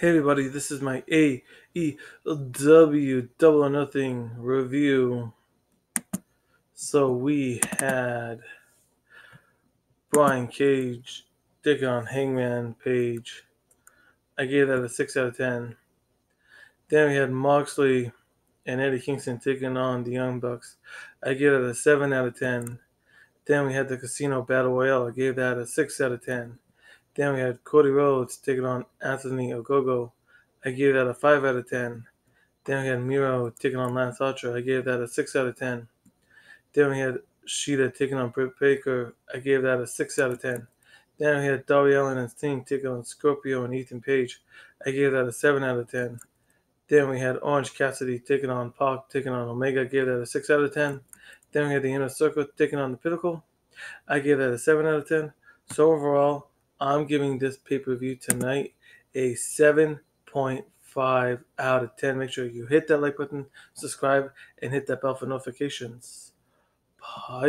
Hey everybody, this is my AEW Double or Nothing review. So we had Brian Cage taking on Hangman Page. I gave that a 6 out of 10. Then we had Moxley and Eddie Kingston taking on the Young Bucks. I gave it a 7 out of 10. Then we had the Casino Battle Royale. I gave that a 6 out of 10. Then we had Cody Rhodes taking on Anthony Ogogo. I gave that a 5 out of 10. Then we had Miro taking on Lance Archer. I gave that a 6 out of 10. Then we had Shida taking on Britt Baker. I gave that a 6 out of 10. Then we had Darby Allin and Sting taking on Scorpio and Ethan Page. I gave that a 7 out of 10. Then we had Orange Cassidy taking on Pac, taking on Omega. I gave that a 6 out of 10. Then we had the Inner Circle taking on the Pinnacle. I gave that a 7 out of 10. So overall, I'm giving this pay per view tonight a 7.5 out of 10. Make sure you hit that like button, subscribe, and hit that bell for notifications. Bye.